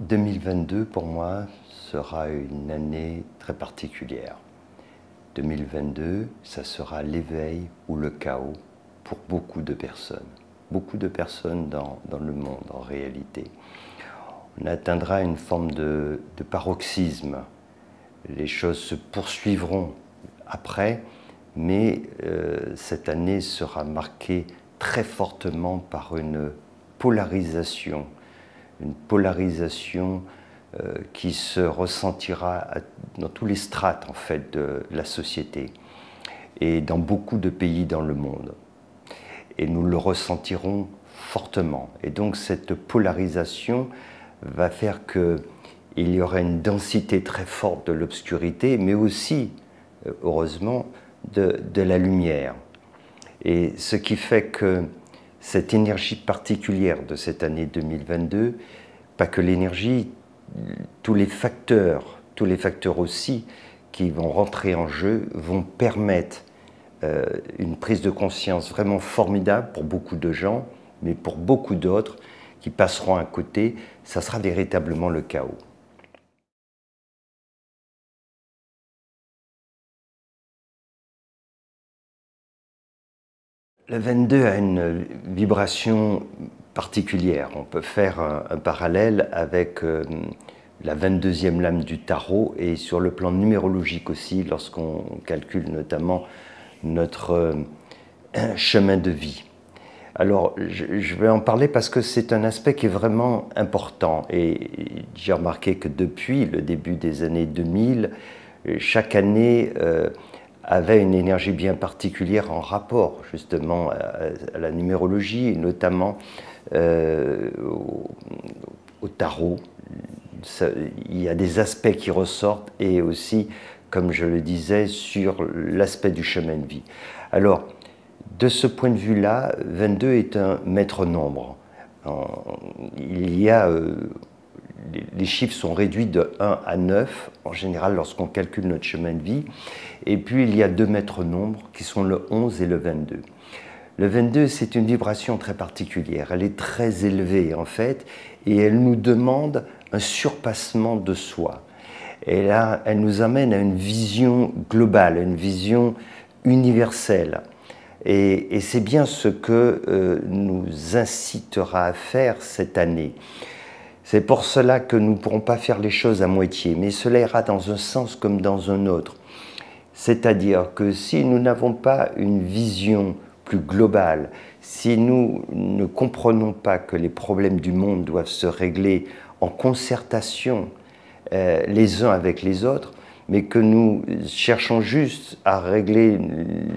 2022 pour moi sera une année très particulière. 2022, ça sera l'éveil ou le chaos pour beaucoup de personnes. Beaucoup de personnes dans, le monde en réalité. On atteindra une forme de, paroxysme. Les choses se poursuivront après, mais euh, cette année sera marquée très fortement par une polarisation, une polarisation euh, qui se ressentira dans tous les strates en fait de la société et dans beaucoup de pays dans le monde. Et nous le ressentirons fortement. Et donc cette polarisation va faire qu'il y aura une densité très forte de l'obscurité, mais aussi, euh, heureusement, de, de la lumière. Et ce qui fait que cette énergie particulière de cette année 2022, pas que l'énergie, tous les facteurs, tous les facteurs aussi qui vont rentrer en jeu vont permettre euh, une prise de conscience vraiment formidable pour beaucoup de gens, mais pour beaucoup d'autres qui passeront à côté, ça sera véritablement le chaos. Le 22 a une vibration particulière. On peut faire un, parallèle avec euh, la 22e lame du tarot et sur le plan numérologique aussi, lorsqu'on calcule notamment notre euh, chemin de vie. Alors, je, vais en parler parce que c'est un aspect qui est vraiment important. Et j'ai remarqué que depuis le début des années 2000, chaque année, euh, avait une énergie bien particulière en rapport justement à, la numérologie notamment euh, au, tarot. il y a des aspects qui ressortent et aussi, comme je le disais, sur l'aspect du chemin de vie. Alors, de ce point de vue-là, 22 est un maître nombre. Il y a euh, les chiffres sont réduits de 1 à 9, en général lorsqu'on calcule notre chemin de vie. Et puis il y a deux maîtres nombres qui sont le 11 et le 22. Le 22, c'est une vibration très particulière. Elle est très élevée en fait, et elle nous demande un surpassement de soi. Et là, elle nous amène à une vision globale, une vision universelle. Et, c'est bien ce que euh, nous incitera à faire cette année. C'est pour cela que nous ne pourrons pas faire les choses à moitié, mais cela ira dans un sens comme dans un autre. C'est-à-dire que si nous n'avons pas une vision plus globale, si nous ne comprenons pas que les problèmes du monde doivent se régler en concertation euh, les uns avec les autres, mais que nous cherchons juste à régler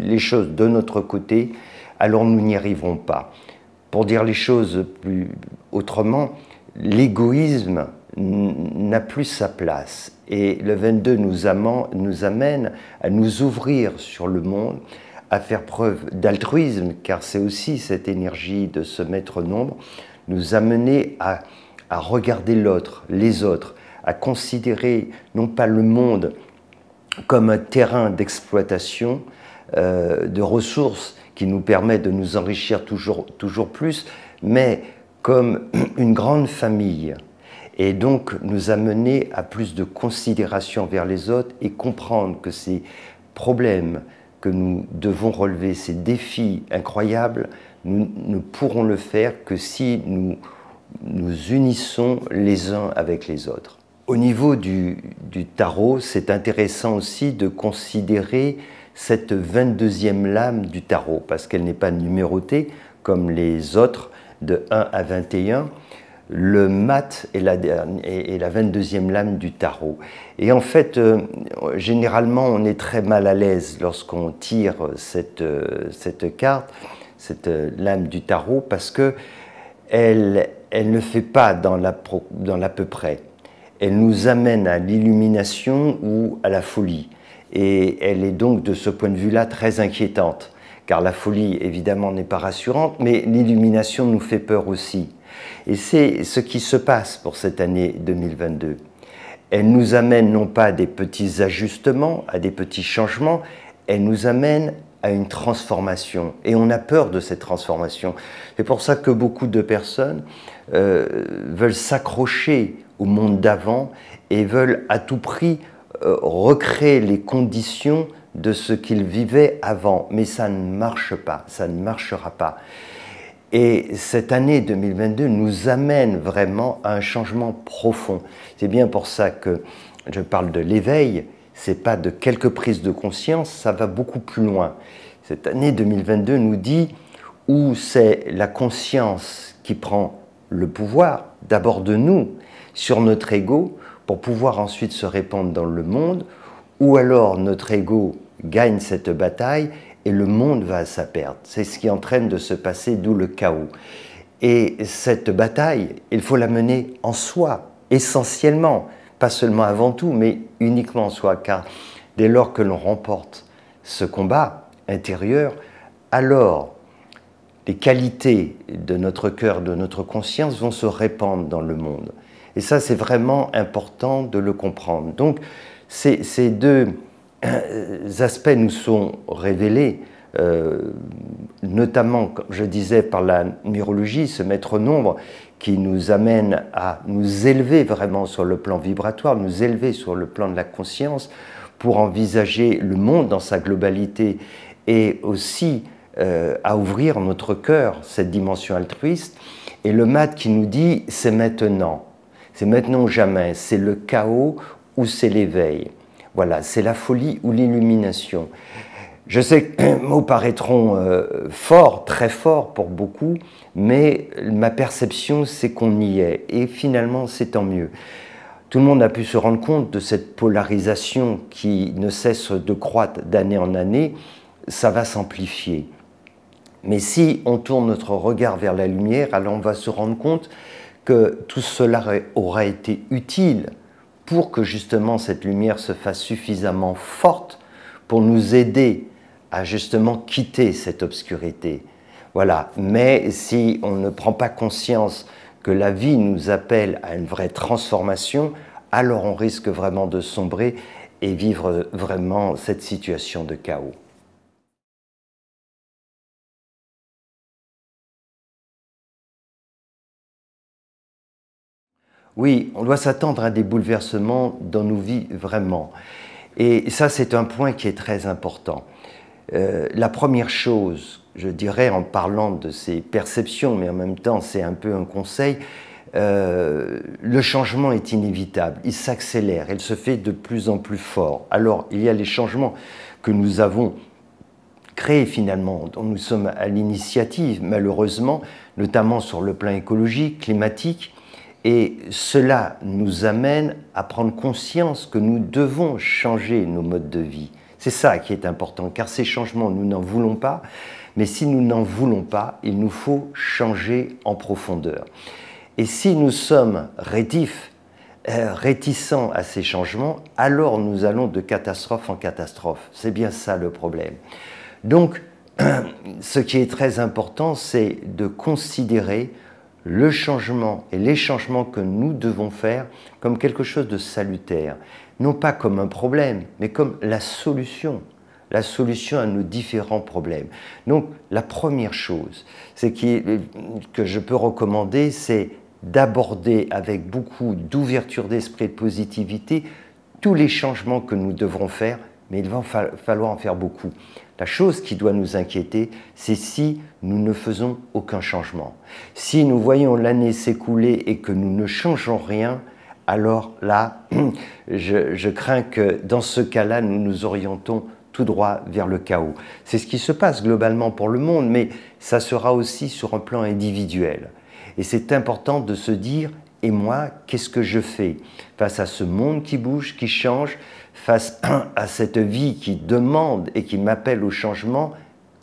les choses de notre côté, alors nous n'y arriverons pas. Pour dire les choses plus autrement, l'égoïsme n'a plus sa place. Et le 22 nous, amène à nous ouvrir sur le monde, à faire preuve d'altruisme, car c'est aussi cette énergie de ce maître nombre, nous amener à, regarder l'autre, les autres, à considérer non pas le monde comme un terrain d'exploitation euh, de ressources qui nous permet de nous enrichir toujours, toujours plus, mais comme une grande famille et donc nous amener à plus de considération vers les autres et comprendre que ces problèmes que nous devons relever, ces défis incroyables, nous ne pourrons le faire que si nous nous unissons les uns avec les autres. Au niveau du, du tarot, c'est intéressant aussi de considérer cette 22e lame du tarot, parce qu'elle n'est pas numérotée comme les autres, de 1 à 21, le mat est la, est la 22e lame du tarot. Et en fait, euh, généralement, on est très mal à l'aise lorsqu'on tire cette, euh, carte, cette euh, lame du tarot, parce que elle, ne fait pas dans l'à peu près. Elle nous amène à l'illumination ou à la folie. Et elle est donc de ce point de vue-là très inquiétante car la folie évidemment n'est pas rassurante, mais l'illumination nous fait peur aussi. Et c'est ce qui se passe pour cette année 2022. Elle nous amène non pas à des petits ajustements, à des petits changements, elle nous amène à une transformation. Et on a peur de cette transformation. C'est pour ça que beaucoup de personnes euh, veulent s'accrocher au monde d'avant et veulent à tout prix euh, recréer les conditions de ce qu'ils vivaient avant. Mais ça ne marche pas, ça ne marchera pas. Et cette année 2022 nous amène vraiment à un changement profond. C'est bien pour ça que je parle de l'éveil, c'est pas de quelques prises de conscience, ça va beaucoup plus loin. Cette année 2022 nous dit où c'est la conscience qui prend le pouvoir, d'abord de nous, sur notre ego, pour pouvoir ensuite se répandre dans le monde, ou alors notre ego gagne cette bataille et le monde va à sa perte. C'est ce qui entraîne de se passer, d'où le chaos. Et cette bataille, il faut la mener en soi, essentiellement, pas seulement avant tout, mais uniquement en soi, car dès lors que l'on remporte ce combat intérieur, alors les qualités de notre cœur, de notre conscience vont se répandre dans le monde. Et ça, c'est vraiment important de le comprendre. Donc, ces, deux aspects nous sont révélés, euh, notamment, comme je disais, par la numérologie, ce maître nombre qui nous amène à nous élever vraiment sur le plan vibratoire, nous élever sur le plan de la conscience pour envisager le monde dans sa globalité et aussi euh, à ouvrir notre cœur, cette dimension altruiste. Et le mat qui nous dit c'est maintenant, c'est maintenant ou jamais, c'est le chaos ou c'est l'éveil. Voilà, c'est la folie ou l'illumination. Je sais que les mots paraîtront euh, forts, très forts pour beaucoup, mais ma perception, c'est qu'on y est. Et finalement, c'est tant mieux. Tout le monde a pu se rendre compte de cette polarisation qui ne cesse de croître d'année en année. Ça va s'amplifier. Mais si on tourne notre regard vers la lumière, alors on va se rendre compte que tout cela aura été utile pour que justement cette lumière se fasse suffisamment forte pour nous aider à justement quitter cette obscurité. Voilà. Mais si on ne prend pas conscience que la vie nous appelle à une vraie transformation, alors on risque vraiment de sombrer et vivre vraiment cette situation de chaos. Oui, on doit s'attendre à des bouleversements dans nos vies vraiment. Et ça, c'est un point qui est très important. Euh, la première chose, je dirais, en parlant de ces perceptions, mais en même temps, c'est un peu un conseil, euh, le changement est inévitable, il s'accélère, il se fait de plus en plus fort. Alors, il y a les changements que nous avons créés finalement, dont nous sommes à l'initiative, malheureusement, notamment sur le plan écologique, climatique, et cela nous amène à prendre conscience que nous devons changer nos modes de vie. C'est ça qui est important, car ces changements, nous n'en voulons pas, mais si nous n'en voulons pas, il nous faut changer en profondeur. Et si nous sommes rétifs, euh, réticents à ces changements, alors nous allons de catastrophe en catastrophe. C'est bien ça le problème. Donc, ce qui est très important, c'est de considérer le changement et les changements que nous devons faire comme quelque chose de salutaire, non pas comme un problème, mais comme la solution, la solution à nos différents problèmes. Donc la première chose que je peux recommander, c'est d'aborder avec beaucoup d'ouverture d'esprit et de positivité tous les changements que nous devrons faire, mais il va falloir en faire beaucoup. La chose qui doit nous inquiéter, c'est si nous ne faisons aucun changement. Si nous voyons l'année s'écouler et que nous ne changeons rien, alors là, je, crains que dans ce cas-là, nous nous orientons tout droit vers le chaos. C'est ce qui se passe globalement pour le monde, mais ça sera aussi sur un plan individuel. Et c'est important de se dire, et moi, qu'est-ce que je fais face à ce monde qui bouge, qui change, face à cette vie qui demande et qui m'appelle au changement,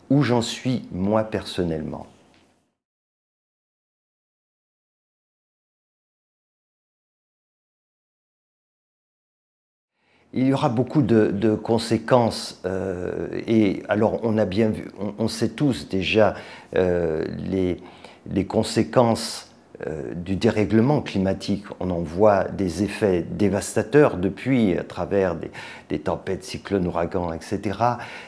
où j'en suis moi personnellement. Il y aura beaucoup de, conséquences euh, et alors on a bien vu, on, sait tous déjà euh, les, les, conséquences euh, du dérèglement climatique. On en voit des effets dévastateurs depuis, à travers des, tempêtes, cyclones, ouragans, etc.,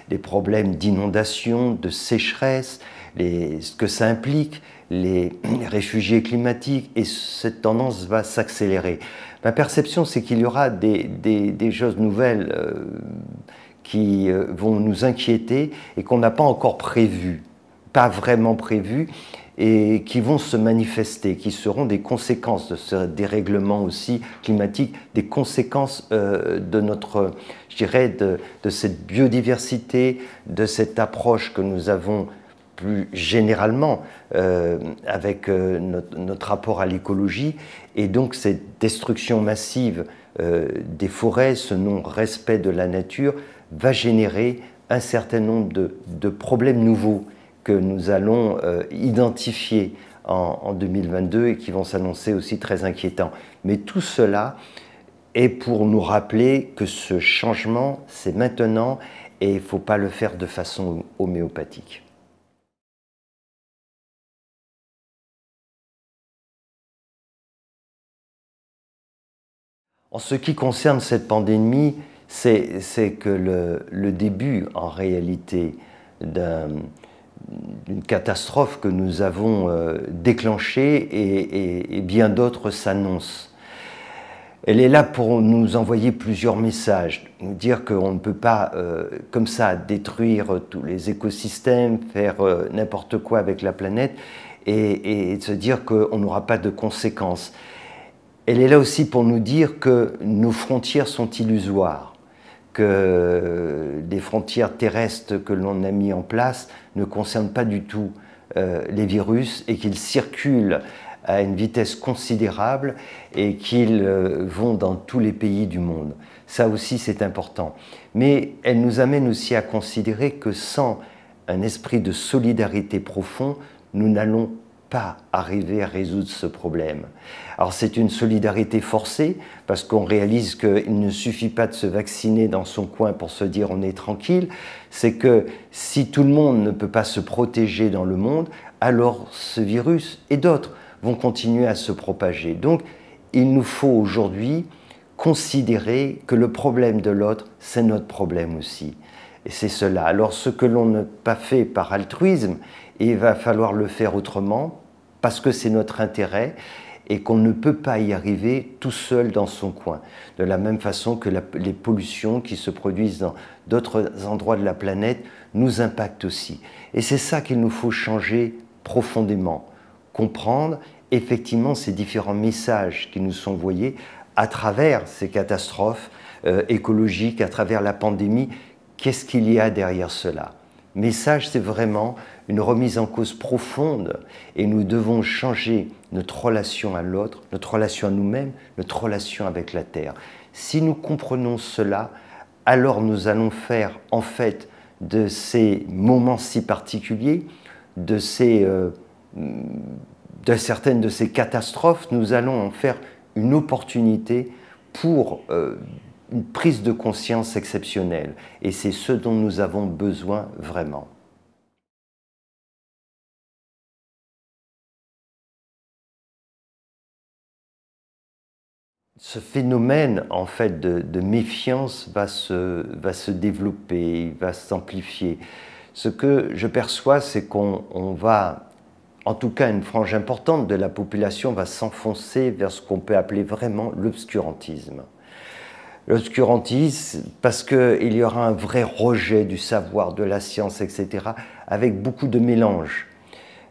des problèmes d'inondation, de sécheresse, ce que ça implique, les, réfugiés climatiques, et cette tendance va s'accélérer. Ma perception, c'est qu'il y aura des, choses nouvelles euh, qui euh, vont nous inquiéter et qu'on n'a pas encore prévues, pas vraiment prévues, et qui vont se manifester, qui seront des conséquences de ce dérèglement aussi climatique, des conséquences euh, de notre, je dirais, de, cette biodiversité, de cette approche que nous avons plus généralement euh, avec euh, notre, rapport à l'écologie, et donc cette destruction massive des forêts, ce non-respect de la nature, va générer un certain nombre de problèmes nouveaux que nous allons euh, identifier en, 2022 et qui vont s'annoncer aussi très inquiétants. Mais tout cela est pour nous rappeler que ce changement, c'est maintenant et il ne faut pas le faire de façon homéopathique. En ce qui concerne cette pandémie, c'est que le, le, début, en réalité, d'un d'une catastrophe que nous avons euh, déclenchée et, bien d'autres s'annoncent. Elle est là pour nous envoyer plusieurs messages, nous dire qu'on ne peut pas euh, comme ça détruire tous les écosystèmes, faire euh, n'importe quoi avec la planète et, et se dire qu'on n'aura pas de conséquences. Elle est là aussi pour nous dire que nos frontières sont illusoires que des frontières terrestres que l'on a mis en place ne concernent pas du tout euh, les virus et qu'ils circulent à une vitesse considérable et qu'ils euh, vont dans tous les pays du monde. Ça aussi, c'est important. Mais elle nous amène aussi à considérer que sans un esprit de solidarité profond, nous n'allons arriver à résoudre ce problème. Alors c'est une solidarité forcée parce qu'on réalise qu'il ne suffit pas de se vacciner dans son coin pour se dire on est tranquille, c'est que si tout le monde ne peut pas se protéger dans le monde, alors ce virus et d'autres vont continuer à se propager. Donc il nous faut aujourd'hui considérer que le problème de l'autre, c'est notre problème aussi. Et c'est cela. Alors ce que l'on n'a pas fait par altruisme, il va falloir le faire autrement parce que c'est notre intérêt et qu'on ne peut pas y arriver tout seul dans son coin. De la même façon que les pollutions qui se produisent dans d'autres endroits de la planète nous impactent aussi. Et c'est ça qu'il nous faut changer profondément, comprendre effectivement ces différents messages qui nous sont envoyés à travers ces catastrophes euh, écologiques, à travers la pandémie. Qu'est-ce qu'il y a derrière cela? Message, c'est vraiment une remise en cause profonde et nous devons changer notre relation à l'autre, notre relation à nous-mêmes, notre relation avec la Terre. Si nous comprenons cela, alors nous allons faire en fait de ces moments si particuliers, de, ces, euh, de certaines de ces catastrophes, nous allons en faire une opportunité pour euh, une prise de conscience exceptionnelle. Et c'est ce dont nous avons besoin vraiment. Ce phénomène en fait de, méfiance va se, va se développer, va s'amplifier. Ce que je perçois, c'est qu'on va, en tout cas une frange importante de la population va s'enfoncer vers ce qu'on peut appeler vraiment l'obscurantisme. L'obscurantisme, parce qu'il y aura un vrai rejet du savoir, de la science, etc., avec beaucoup de mélange.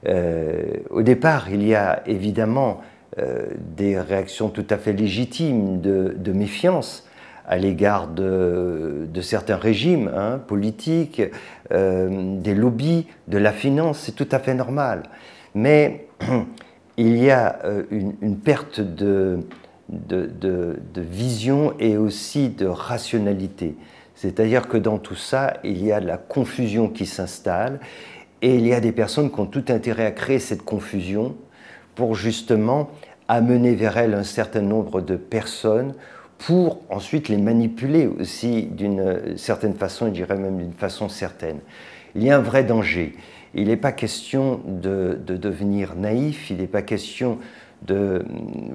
Euh, au départ, il y a évidemment des réactions tout à fait légitimes de, méfiance à l'égard de, certains régimes hein, politiques, euh, des lobbies, de la finance, c'est tout à fait normal. Mais il y a euh, une, perte de, de, vision et aussi de rationalité. C'est-à-dire que dans tout ça, il y a de la confusion qui s'installe et il y a des personnes qui ont tout intérêt à créer cette confusion pour justement amener vers elle un certain nombre de personnes pour ensuite les manipuler aussi d'une certaine façon, je dirais même d'une façon certaine. Il y a un vrai danger. Il n'est pas question de, devenir naïf, il n'est pas question de,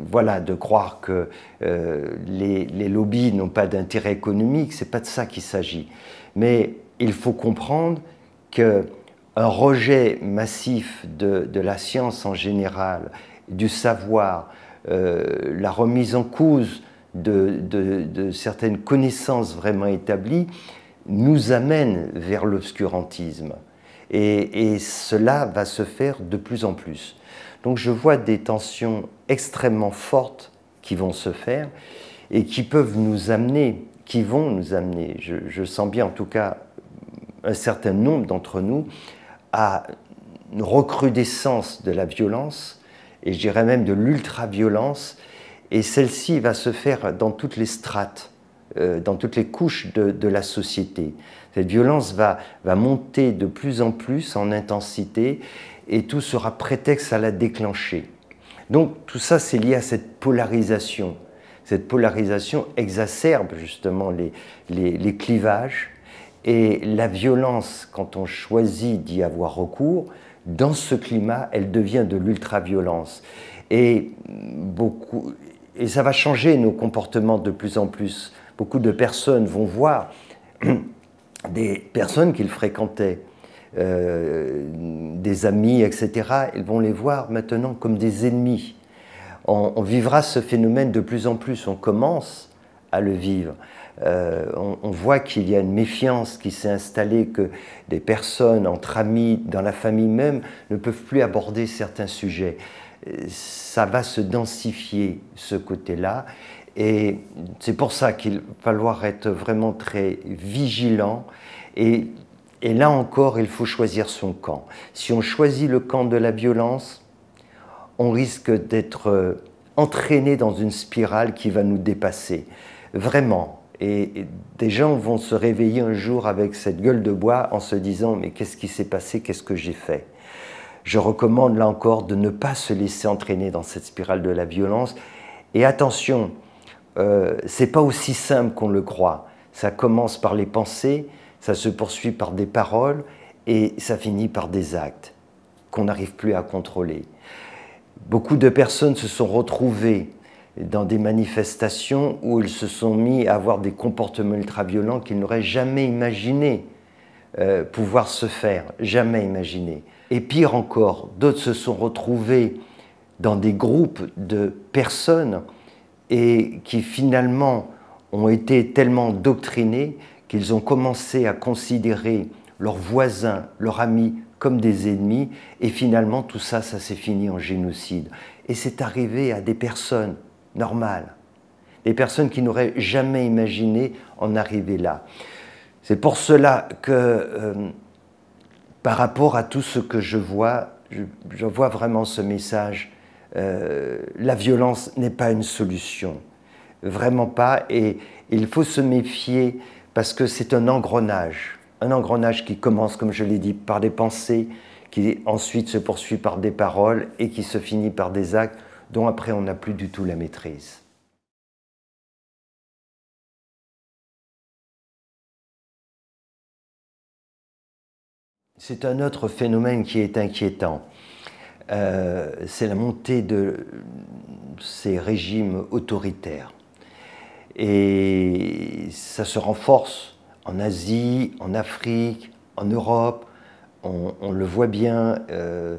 voilà, de croire que euh, les, lobbies n'ont pas d'intérêt économique, c'est pas de ça qu'il s'agit. Mais il faut comprendre qu'un rejet massif de, la science en général, du savoir, euh, la remise en cause de, certaines connaissances vraiment établies, nous amène vers l'obscurantisme. et, cela va se faire de plus en plus. Donc je vois des tensions extrêmement fortes qui vont se faire et qui peuvent nous amener, qui vont nous amener, je, sens bien en tout cas un certain nombre d'entre nous, à une recrudescence de la violence, et je dirais même de l'ultra-violence, et celle-ci va se faire dans toutes les strates, euh, dans toutes les couches de, la société. Cette violence va, va monter de plus en plus en intensité, et tout sera prétexte à la déclencher. Donc tout ça, c'est lié à cette polarisation. Cette polarisation exacerbe justement les, les, clivages et la violence, quand on choisit d'y avoir recours, dans ce climat, elle devient de l'ultra-violence. Et, et ça va changer nos comportements de plus en plus. Beaucoup de personnes vont voir des personnes qu'ils fréquentaient euh, des amis, etc., ils vont les voir maintenant comme des ennemis. On, vivra ce phénomène de plus en plus, on commence à le vivre. Euh, on, voit qu'il y a une méfiance qui s'est installée, que des personnes entre amis, dans la famille même, ne peuvent plus aborder certains sujets. Ça va se densifier, ce côté-là. Et c'est pour ça qu'il va falloir être vraiment très vigilant et là encore, il faut choisir son camp. Si on choisit le camp de la violence, on risque d'être euh, entraîné dans une spirale qui va nous dépasser. Vraiment. Et des gens vont se réveiller un jour avec cette gueule de bois en se disant Mais qu'est-ce qui s'est passé? Qu'est-ce que j'ai fait? Je recommande là encore de ne pas se laisser entraîner dans cette spirale de la violence. Et attention, euh, c'est pas aussi simple qu'on le croit. Ça commence par les pensées, ça se poursuit par des paroles et ça finit par des actes qu'on n'arrive plus à contrôler. Beaucoup de personnes se sont retrouvées dans des manifestations où ils se sont mis à avoir des comportements ultra-violents qu'ils n'auraient jamais imaginé euh, pouvoir se faire, jamais imaginé. Et pire encore, d'autres se sont retrouvés dans des groupes de personnes et qui finalement ont été tellement doctrinés qu'ils ont commencé à considérer leurs voisins, leurs amis comme des ennemis, et finalement tout ça, ça s'est fini en génocide. Et c'est arrivé à des personnes normales, des personnes qui n'auraient jamais imaginé en arriver là. C'est pour cela que, euh, par rapport à tout ce que je vois, je, vois vraiment ce message, euh, la violence n'est pas une solution, vraiment pas, et il faut se méfier parce que c'est un engrenage, un engrenage qui commence, comme je l'ai dit, par des pensées, qui ensuite se poursuit par des paroles et qui se finit par des actes dont après on n'a plus du tout la maîtrise. C'est un autre phénomène qui est inquiétant. Euh, c'est la montée de ces régimes autoritaires. Et ça se renforce en Asie, en Afrique, en Europe. On, le voit bien, euh,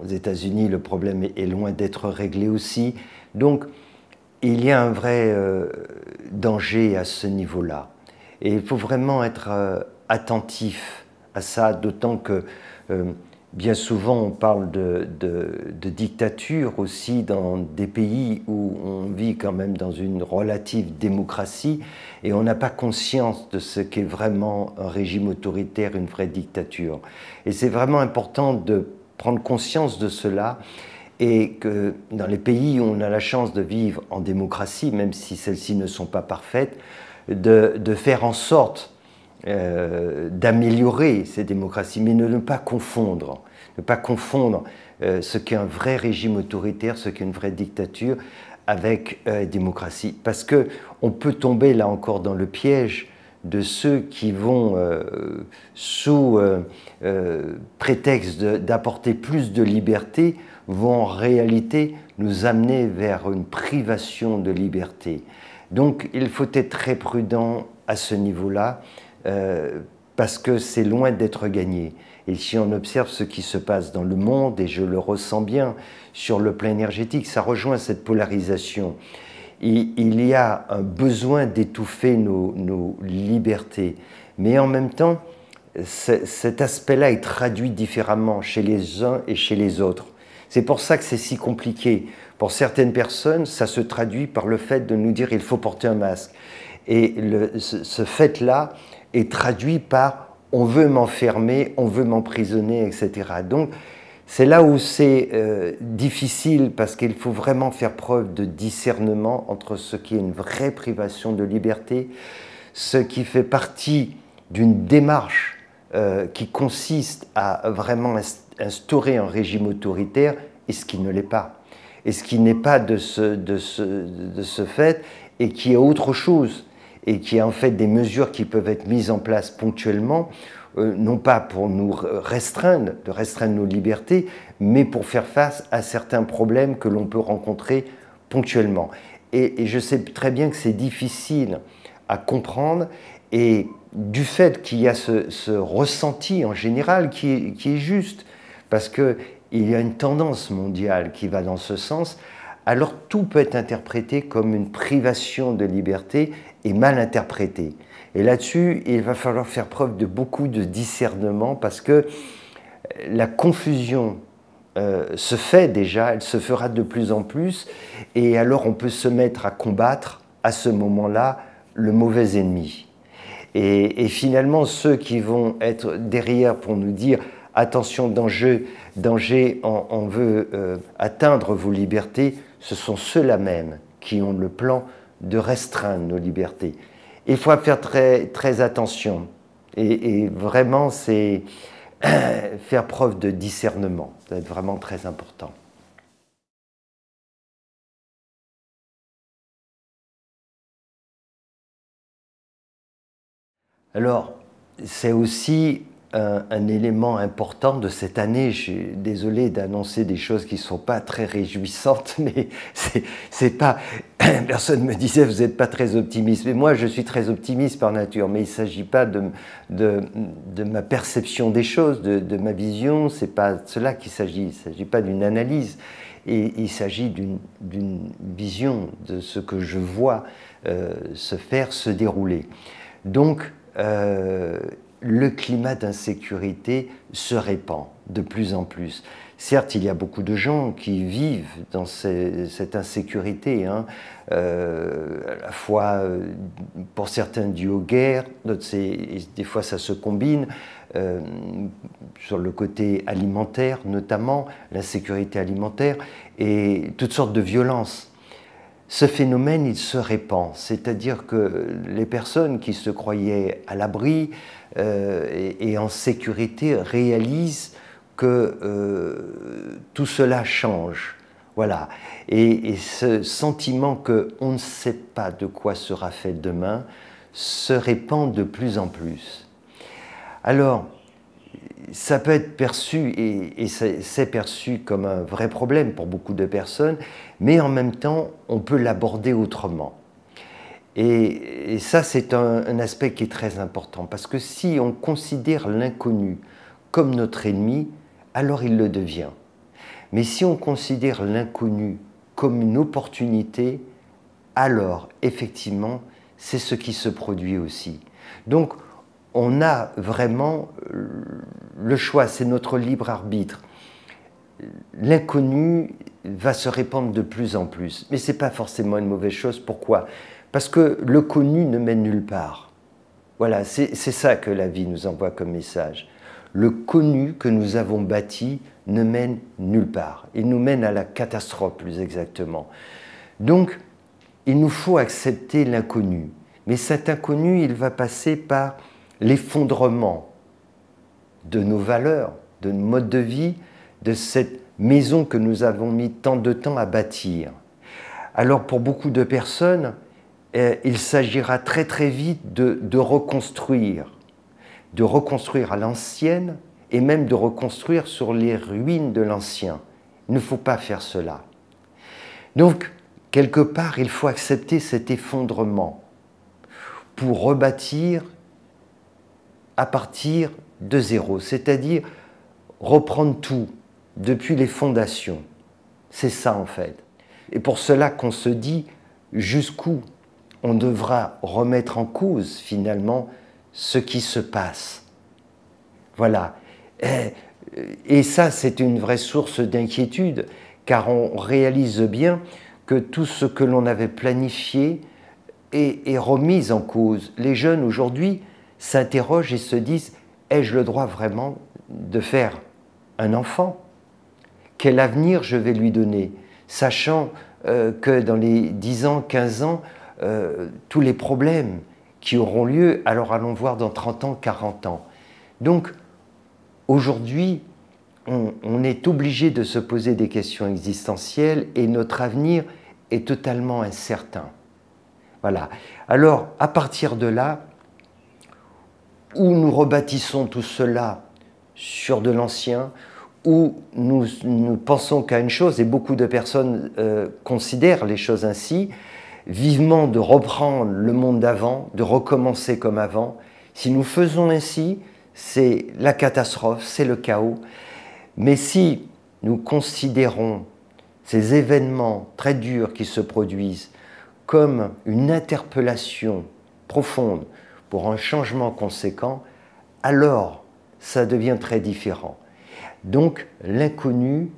aux États-Unis, le problème est, loin d'être réglé aussi. Donc, il y a un vrai euh, danger à ce niveau-là. Et il faut vraiment être euh, attentif à ça, d'autant que Bien souvent, on parle de, dictature aussi dans des pays où on vit quand même dans une relative démocratie et on n'a pas conscience de ce qu'est vraiment un régime autoritaire, une vraie dictature. Et c'est vraiment important de prendre conscience de cela et que dans les pays où on a la chance de vivre en démocratie, même si celles-ci ne sont pas parfaites, de, faire en sorte euh, d'améliorer ces démocraties, mais ne pas confondre, ne pas confondre euh, ce qu'est un vrai régime autoritaire, ce qu'est une vraie dictature, avec euh, démocratie. Parce que on peut tomber là encore dans le piège de ceux qui vont, euh, sous euh, prétexte d'apporter plus de liberté, vont en réalité nous amener vers une privation de liberté. Donc il faut être très prudent à ce niveau-là, parce que c'est loin d'être gagné. Et si on observe ce qui se passe dans le monde, et je le ressens bien sur le plan énergétique, ça rejoint cette polarisation il y a un besoin d'étouffer nos, libertés. Mais en même temps, cet aspect-là est traduit différemment chez les uns et chez les autres. C'est pour ça que c'est si compliqué. Pour certaines personnes, ça se traduit par le fait de nous dire il faut porter un masque. Et ce, fait-là est traduit par on veut m'enfermer, on veut m'emprisonner, etc. Donc, c'est là où c'est euh, difficile parce qu'il faut vraiment faire preuve de discernement entre ce qui est une vraie privation de liberté, ce qui fait partie d'une démarche euh, qui consiste à vraiment instaurer un régime autoritaire et ce qui ne l'est pas. Et ce qui n'est pas de ce, de, ce, de ce fait et qui est autre chose et qui est en fait des mesures qui peuvent être mises en place ponctuellement euh, non pas pour nous restreindre, de restreindre nos libertés, mais pour faire face à certains problèmes que l'on peut rencontrer ponctuellement. Et, je sais très bien que c'est difficile à comprendre et du fait qu'il y a ce, ressenti en général qui est, qui est juste, parce qu'il y a une tendance mondiale qui va dans ce sens, alors tout peut être interprété comme une privation de liberté mal interprété. Et là-dessus, il va falloir faire preuve de beaucoup de discernement parce que la confusion euh, se fait déjà, elle se fera de plus en plus, et alors on peut se mettre à combattre à ce moment-là le mauvais ennemi. Et, finalement, ceux qui vont être derrière pour nous dire attention, danger, danger, on, veut euh, atteindre vos libertés, ce sont ceux-là même qui ont le plan de restreindre nos libertés. Il faut faire très, très attention. Et, vraiment, c'est faire preuve de discernement. Être vraiment très important. Alors, c'est aussi un, élément important de cette année. Je suis désolé d'annoncer des choses qui ne sont pas très réjouissantes, mais c'est pas. Personne me disait vous n'êtes pas très optimiste. Mais moi, je suis très optimiste par nature. Mais il ne s'agit pas de, de, ma perception des choses, de, de ma vision. C'est pas de cela qu'il s'agit. Il ne s'agit pas d'une analyse. Et il s'agit d'une vision de ce que je vois euh, se faire, se dérouler. Donc, euh, le climat d'insécurité se répand de plus en plus. Certes, il y a beaucoup de gens qui vivent dans cette insécurité, hein. euh, à la fois euh, pour certains dû aux guerres, des fois ça se combine, euh, sur le côté alimentaire notamment, l'insécurité alimentaire, et toutes sortes de violences ce phénomène, il se répand, c'est-à-dire que les personnes qui se croyaient à l'abri euh, et, en sécurité réalisent que euh, tout cela change. Voilà. Et, ce sentiment qu'on ne sait pas de quoi sera fait demain se répand de plus en plus. Alors, ça peut être perçu, et, c'est perçu comme un vrai problème pour beaucoup de personnes, mais en même temps, on peut l'aborder autrement. Et, ça, c'est un, aspect qui est très important, parce que si on considère l'inconnu comme notre ennemi, alors il le devient. Mais si on considère l'inconnu comme une opportunité, alors effectivement, c'est ce qui se produit aussi. Donc, on a vraiment euh, le choix, c'est notre libre arbitre. L'inconnu va se répandre de plus en plus, mais ce n'est pas forcément une mauvaise chose. Pourquoi? Parce que le connu ne mène nulle part. Voilà, c'est ça que la vie nous envoie comme message. Le connu que nous avons bâti ne mène nulle part. Il nous mène à la catastrophe, plus exactement. Donc, il nous faut accepter l'inconnu. Mais cet inconnu, il va passer par l'effondrement de nos valeurs, de nos modes de vie, de cette maison que nous avons mis tant de temps à bâtir. Alors pour beaucoup de personnes, il s'agira très très vite de, reconstruire, de reconstruire à l'ancienne et même de reconstruire sur les ruines de l'ancien. Il ne faut pas faire cela. Donc, quelque part, il faut accepter cet effondrement pour rebâtir à partir de zéro, c'est-à-dire reprendre tout depuis les fondations. C'est ça en fait. Et pour cela qu'on se dit jusqu'où on devra remettre en cause finalement ce qui se passe. Voilà. Et, ça, c'est une vraie source d'inquiétude, car on réalise bien que tout ce que l'on avait planifié est, remis en cause. Les jeunes aujourd'hui s'interrogent et se disent, ai-je le droit vraiment de faire un enfant? Quel avenir je vais lui donner Sachant euh, que dans les 10 ans, 15 ans, euh, tous les problèmes qui auront lieu, alors allons voir dans 30 ans, 40 ans. Donc, aujourd'hui, on, est obligé de se poser des questions existentielles et notre avenir est totalement incertain. Voilà. Alors, à partir de là, où nous rebâtissons tout cela sur de l'ancien, où nous, nous pensons qu'à une chose, et beaucoup de personnes euh, considèrent les choses ainsi, vivement de reprendre le monde d'avant, de recommencer comme avant. Si nous faisons ainsi, c'est la catastrophe, c'est le chaos. Mais si nous considérons ces événements très durs qui se produisent comme une interpellation profonde pour un changement conséquent, alors ça devient très différent. Donc l'inconnu,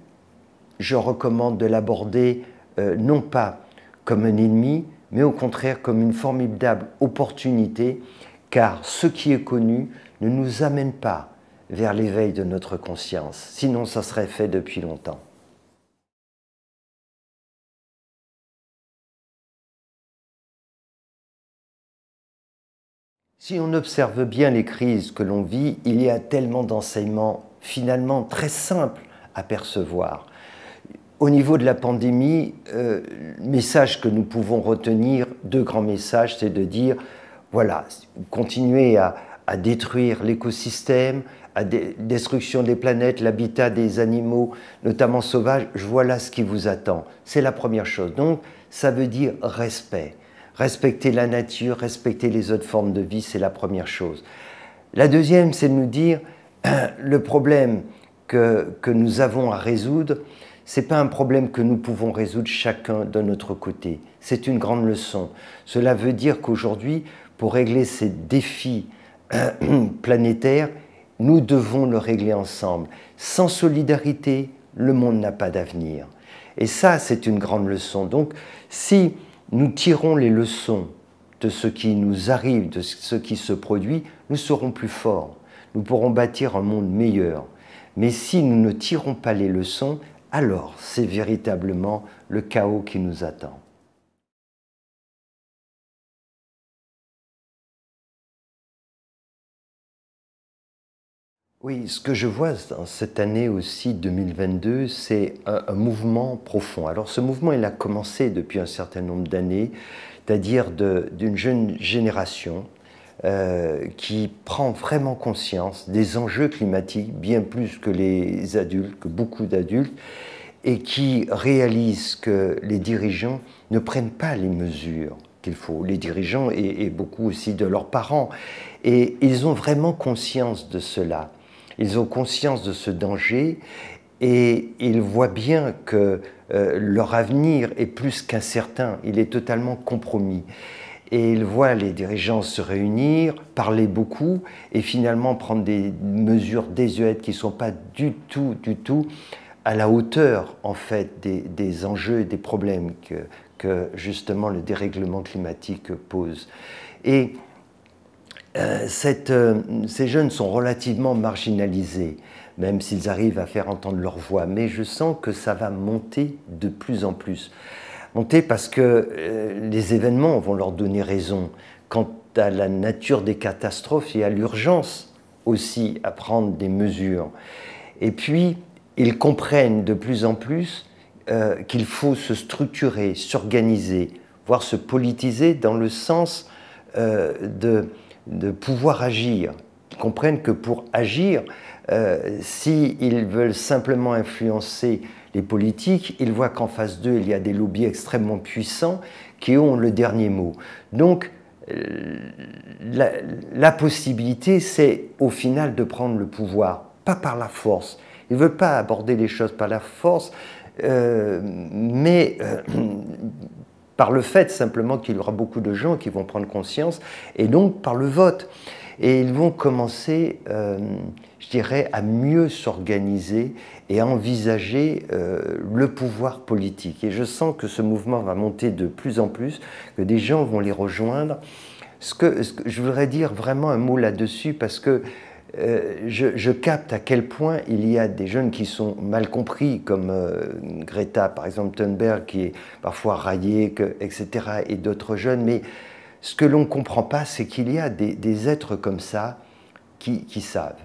je recommande de l'aborder euh, non pas comme un ennemi, mais au contraire comme une formidable opportunité, car ce qui est connu ne nous amène pas vers l'éveil de notre conscience, sinon ça serait fait depuis longtemps. Si on observe bien les crises que l'on vit, il y a tellement d'enseignements finalement très simples à percevoir. Au niveau de la pandémie, euh, le message que nous pouvons retenir, deux grands messages, c'est de dire, voilà, continuez à, détruire l'écosystème, à destruction des planètes, l'habitat des animaux, notamment sauvages, voilà ce qui vous attend. C'est la première chose. Donc, ça veut dire respect. Respecter la nature, respecter les autres formes de vie, c'est la première chose. La deuxième, c'est de nous dire, le problème que, que nous avons à résoudre, ce n'est pas un problème que nous pouvons résoudre chacun de notre côté. C'est une grande leçon. Cela veut dire qu'aujourd'hui, pour régler ces défis planétaires, nous devons le régler ensemble. Sans solidarité, le monde n'a pas d'avenir. Et ça, c'est une grande leçon. Donc, si nous tirons les leçons de ce qui nous arrive, de ce qui se produit, nous serons plus forts. Nous pourrons bâtir un monde meilleur. Mais si nous ne tirons pas les leçons, alors c'est véritablement le chaos qui nous attend. Oui, ce que je vois dans cette année aussi 2022, c'est un, mouvement profond. Alors ce mouvement, il a commencé depuis un certain nombre d'années, c'est-à-dire d'une jeune génération euh, qui prend vraiment conscience des enjeux climatiques, bien plus que les adultes, que beaucoup d'adultes, et qui réalise que les dirigeants ne prennent pas les mesures qu'il faut, les dirigeants et, beaucoup aussi de leurs parents. Et ils ont vraiment conscience de cela. Ils ont conscience de ce danger et ils voient bien que euh, leur avenir est plus qu'incertain, il est totalement compromis et il voit les dirigeants se réunir, parler beaucoup et finalement prendre des mesures désuètes qui ne sont pas du tout, du tout à la hauteur en fait des, enjeux et des problèmes que, justement le dérèglement climatique pose. Euh, euh, ces jeunes sont relativement marginalisés, même s'ils arrivent à faire entendre leur voix, mais je sens que ça va monter de plus en plus monter parce que euh, les événements vont leur donner raison quant à la nature des catastrophes et à l'urgence aussi à prendre des mesures. Et puis, ils comprennent de plus en plus qu'il faut se structurer, s'organiser, voire se politiser dans le sens de, de, pouvoir agir. Ils comprennent que pour agir, euh, s'ils veulent simplement influencer les politiques, ils voient qu'en face d'eux, il y a des lobbies extrêmement puissants qui ont le dernier mot. Donc, euh, la, possibilité, c'est au final de prendre le pouvoir, pas par la force. Ils ne veulent pas aborder les choses par la force, euh, mais euh, par le fait simplement qu'il y aura beaucoup de gens qui vont prendre conscience, et donc par le vote. Et ils vont commencer, euh, je dirais, à mieux s'organiser et à envisager le pouvoir politique. Et je sens que ce mouvement va monter de plus en plus, que des gens vont les rejoindre. Ce que je voudrais dire vraiment un mot là-dessus, parce que euh, je, capte à quel point il y a des jeunes qui sont mal compris, comme euh, Greta, par exemple, Thunberg, qui est parfois raillée, etc., et d'autres jeunes. Mais ce que l'on ne comprend pas, c'est qu'il y a des, êtres comme ça qui, savent,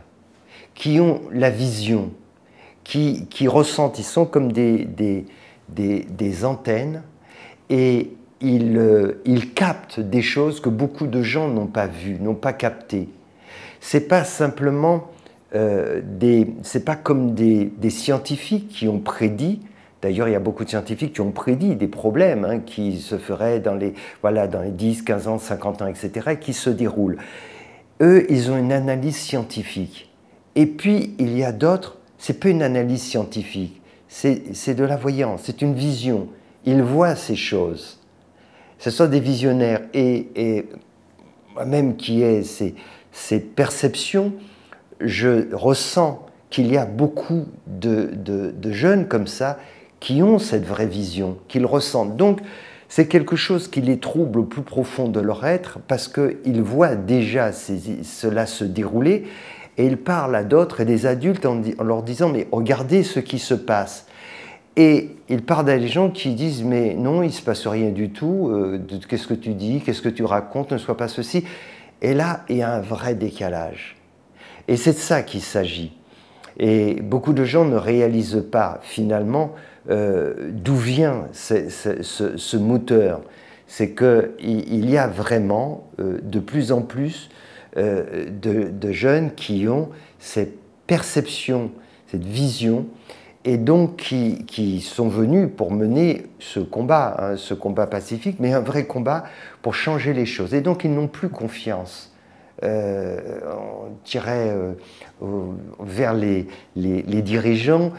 qui ont la vision, qui, ressentent, ils sont comme des, antennes, et euh, ils captent des choses que beaucoup de gens n'ont pas vues, n'ont pas captées c'est pas simplement euh, des, c'est pas comme des, scientifiques qui ont prédit. D'ailleurs, il y a beaucoup de scientifiques qui ont prédit des problèmes hein, qui se feraient dans les, voilà, dans les 10, 15 ans, 50 ans, etc., et qui se déroulent. Eux, ils ont une analyse scientifique. Et puis, il y a d'autres, c'est pas une analyse scientifique, c'est de la voyance, c'est une vision. Ils voient ces choses. Ce sont des visionnaires. Et, et moi-même qui ai ces, ces perceptions, je ressens qu'il y a beaucoup de, jeunes comme ça qui ont cette vraie vision, qu'ils ressentent. Donc, c'est quelque chose qui les trouble au plus profond de leur être parce qu'ils voient déjà cela se dérouler et ils parlent à d'autres et des adultes en, leur disant Mais regardez ce qui se passe. Et ils parlent à des gens qui disent Mais non, il ne se passe rien du tout, euh, qu'est-ce que tu dis, qu'est-ce que tu racontes, ne sois pas ceci. Et là, il y a un vrai décalage. Et c'est de ça qu'il s'agit. Et beaucoup de gens ne réalisent pas finalement euh, d'où vient ce, moteur. C'est qu'il y a vraiment euh, de plus en plus euh, de, jeunes qui ont cette perception, cette vision, et donc qui, sont venus pour mener ce combat, hein, ce combat pacifique, mais un vrai combat pour changer les choses. Et donc ils n'ont plus confiance. Euh, on dirait euh, vers les, dirigeants,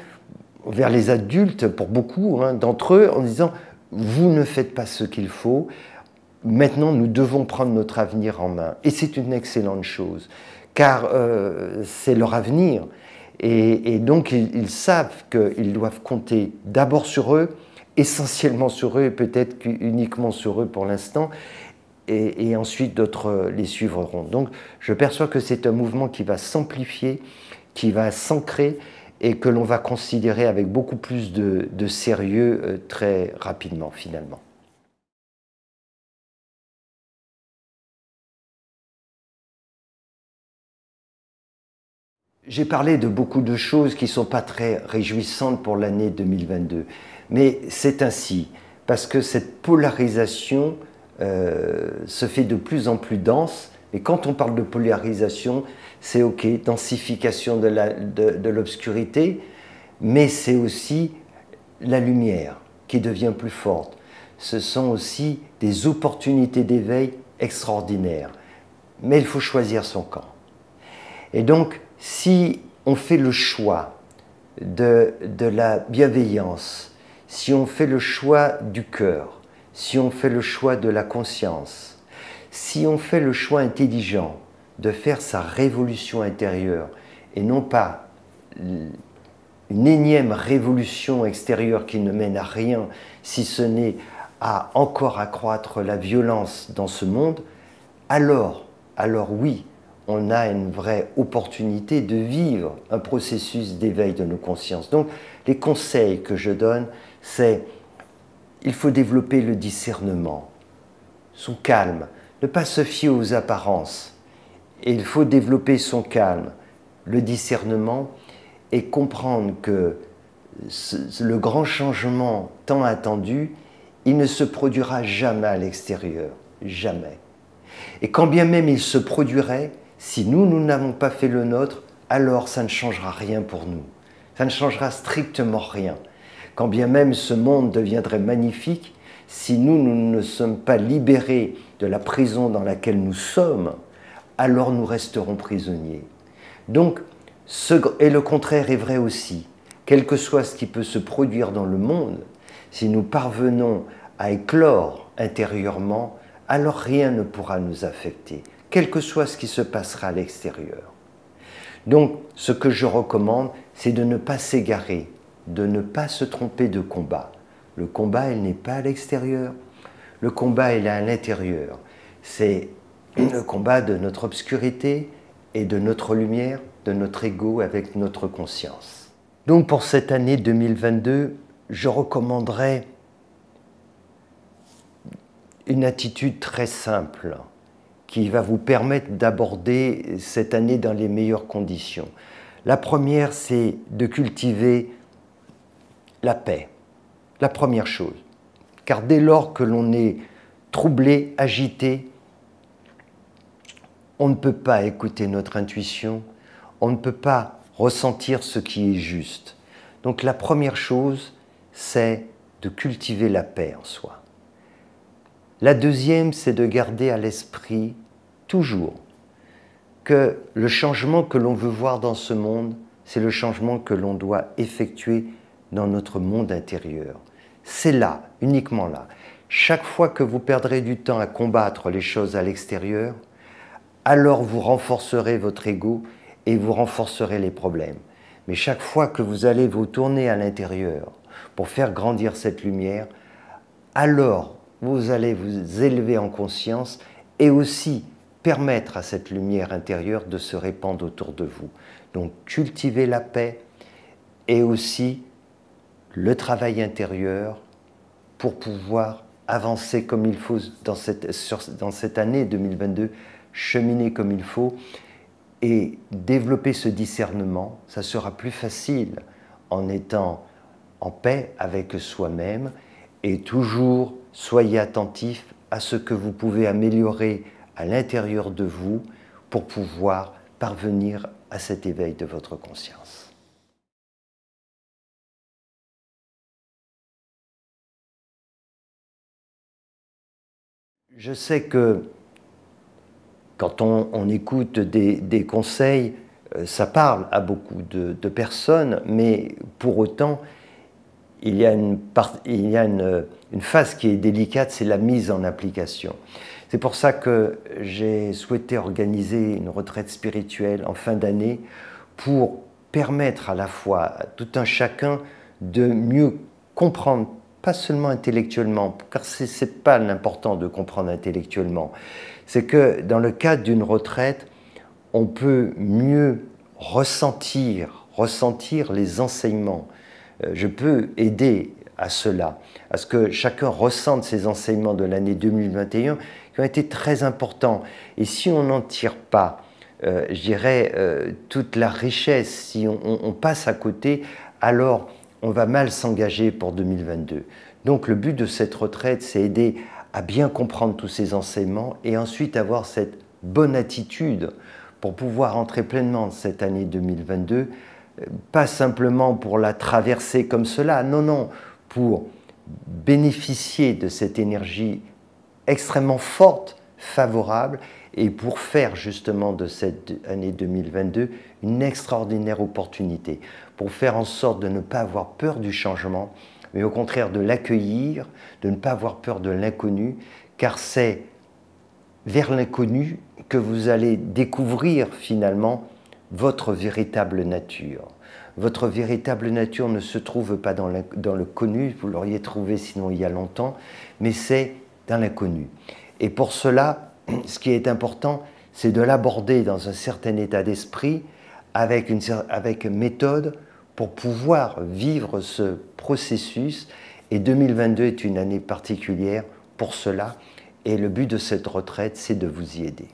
vers les adultes, pour beaucoup hein, d'entre eux, en disant vous ne faites pas ce qu'il faut. Maintenant, nous devons prendre notre avenir en main. Et c'est une excellente chose, car euh, c'est leur avenir. Et, donc, ils, savent qu'ils doivent compter d'abord sur eux, essentiellement sur eux, et peut-être uniquement sur eux pour l'instant, et, ensuite d'autres les suivront. Donc, je perçois que c'est un mouvement qui va s'amplifier, qui va s'ancrer et que l'on va considérer avec beaucoup plus de, de sérieux euh, très rapidement, finalement. J'ai parlé de beaucoup de choses qui ne sont pas très réjouissantes pour l'année 2022, mais c'est ainsi, parce que cette polarisation euh, se fait de plus en plus dense, et quand on parle de polarisation, c'est OK, densification de l'obscurité, mais c'est aussi la lumière qui devient plus forte. Ce sont aussi des opportunités d'éveil extraordinaires. Mais il faut choisir son camp. Et donc, si on fait le choix de, la bienveillance, si on fait le choix du cœur, si on fait le choix de la conscience, si on fait le choix intelligent de faire sa révolution intérieure et non pas une énième révolution extérieure qui ne mène à rien, si ce n'est à encore accroître la violence dans ce monde, alors, alors oui, on a une vraie opportunité de vivre un processus d'éveil de nos consciences. Donc, les conseils que je donne, c'est il faut développer le discernement, son calme, ne pas se fier aux apparences. Et il faut développer son calme, le discernement et comprendre que le grand changement tant attendu, il ne se produira jamais à l'extérieur, jamais. Et quand bien même il se produirait, si nous, nous n'avons pas fait le nôtre, alors ça ne changera rien pour nous. Ça ne changera strictement rien. Quand bien même ce monde deviendrait magnifique, si nous, nous ne sommes pas libérés de la prison dans laquelle nous sommes, alors nous resterons prisonniers. Donc, et le contraire est vrai aussi. Quel que soit ce qui peut se produire dans le monde, si nous parvenons à éclore intérieurement, alors rien ne pourra nous affecter, quel que soit ce qui se passera à l'extérieur. Donc, ce que je recommande, c'est de ne pas s'égarer, de ne pas se tromper de combat. Le combat, il n'est pas à l'extérieur. Le combat, il est à l'intérieur. C'est le combat de notre obscurité et de notre lumière, de notre ego avec notre conscience. Donc pour cette année 2022, je recommanderais une attitude très simple qui va vous permettre d'aborder cette année dans les meilleures conditions. La première, c'est de cultiver la paix. La première chose. Car dès lors que l'on est troublé, agité, on ne peut pas écouter notre intuition, on ne peut pas ressentir ce qui est juste. Donc la première chose, c'est de cultiver la paix en soi. La deuxième, c'est de garder à l'esprit toujours que le changement que l'on veut voir dans ce monde, c'est le changement que l'on doit effectuer dans notre monde intérieur. C'est là, uniquement là. Chaque fois que vous perdrez du temps à combattre les choses à l'extérieur, alors vous renforcerez votre ego et vous renforcerez les problèmes. Mais chaque fois que vous allez vous tourner à l'intérieur pour faire grandir cette lumière, alors vous allez vous élever en conscience et aussi permettre à cette lumière intérieure de se répandre autour de vous. Donc cultiver la paix et aussi le travail intérieur pour pouvoir avancer comme il faut dans cette, année 2022, cheminer comme il faut et développer ce discernement. Ça sera plus facile en étant en paix avec soi-même et toujours soyez attentif à ce que vous pouvez améliorer à l'intérieur de vous pour pouvoir parvenir à cet éveil de votre conscience. Je sais que quand on, écoute des, conseils, euh, ça parle à beaucoup de, personnes, mais pour autant, il y a une, phase qui est délicate, c'est la mise en application. C'est pour ça que j'ai souhaité organiser une retraite spirituelle en fin d'année pour permettre à la fois à tout un chacun de mieux comprendre, pas seulement intellectuellement, car ce n'est pas l'important de comprendre intellectuellement, c'est que dans le cadre d'une retraite, on peut mieux ressentir, ressentir les enseignements. Euh, je peux aider à cela, à ce que chacun ressente ces enseignements de l'année 2021 qui ont été très importants. Et si on n'en tire pas, euh, je dirais, euh, toute la richesse, si on, passe à côté, alors on va mal s'engager pour 2022. Donc le but de cette retraite, c'est aider à bien comprendre tous ces enseignements et ensuite avoir cette bonne attitude pour pouvoir entrer pleinement cette année 2022, euh, pas simplement pour la traverser comme cela, non, non, pour bénéficier de cette énergie extrêmement forte, favorable, et pour faire justement de cette année 2022 une extraordinaire opportunité, pour faire en sorte de ne pas avoir peur du changement, mais au contraire de l'accueillir, de ne pas avoir peur de l'inconnu, car c'est vers l'inconnu que vous allez découvrir finalement votre véritable nature. Votre véritable nature ne se trouve pas dans, le connu, vous l'auriez trouvé sinon il y a longtemps, mais c'est dans l'inconnu. Et pour cela, ce qui est important, c'est de l'aborder dans un certain état d'esprit, avec, une, avec méthode, pour pouvoir vivre ce processus. Et 2022 est une année particulière pour cela. Et le but de cette retraite, c'est de vous y aider.